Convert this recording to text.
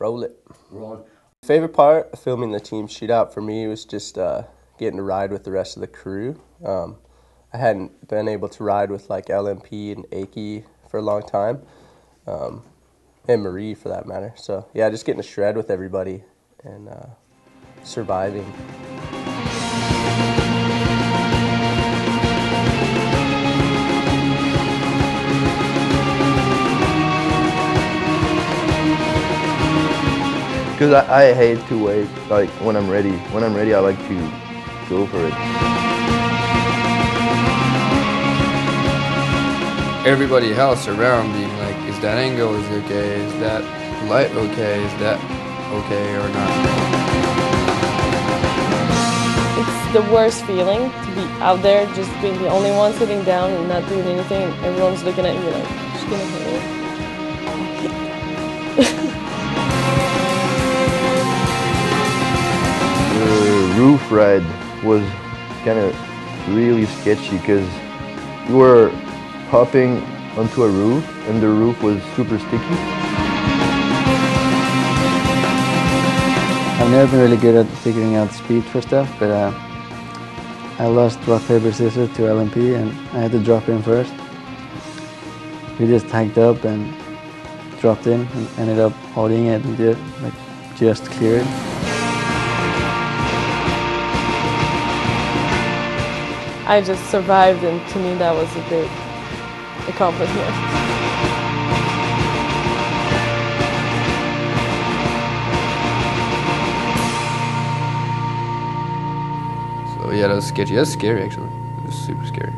Roll it. Roll. Favorite part of filming the team shootout for me was just uh, getting to ride with the rest of the crew. Um, I hadn't been able to ride with like LNP and Eiki for a long time, um, and Marie for that matter. So yeah, just getting to shred with everybody and uh, surviving. Because I, I hate to wait, like when I'm ready. When I'm ready, I like to go for it. Everybody else around being like, is that angle is okay? Is that light okay? Is that okay or not? It's the worst feeling to be out there just being the only one sitting down and not doing anything everyone's looking at you like, just gonna hit it. Roof ride was kind of really sketchy because we were hopping onto a roof and the roof was super sticky. I've never been really good at figuring out speed for stuff, but uh, I lost rock, paper, scissors to LNP and I had to drop in first. We just tagged up and dropped in and ended up holding it and just, like, just cleared. I just survived and to me that was a big accomplishment. So yeah, that was sketchy. That's scary actually. It was super scary.